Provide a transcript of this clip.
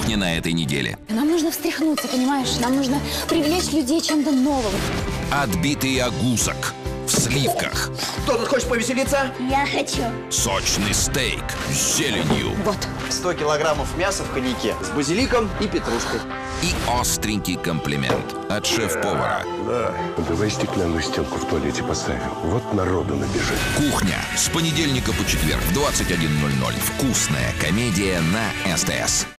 кухне на этой неделе. Нам нужно встряхнуться, понимаешь? Нам нужно привлечь людей чем-то новым. Отбитый огусок в сливках. Кто тут хочет повеселиться? Я хочу. Сочный стейк с зеленью. Вот. 100 килограммов мяса в коньяке с базиликом и петрушкой. И остренький комплимент от шеф-повара. Да, давай стеклянную стенку в туалете поставим. Вот народу набежит. Кухня. С понедельника по четверг в 21.00. Вкусная комедия на СТС.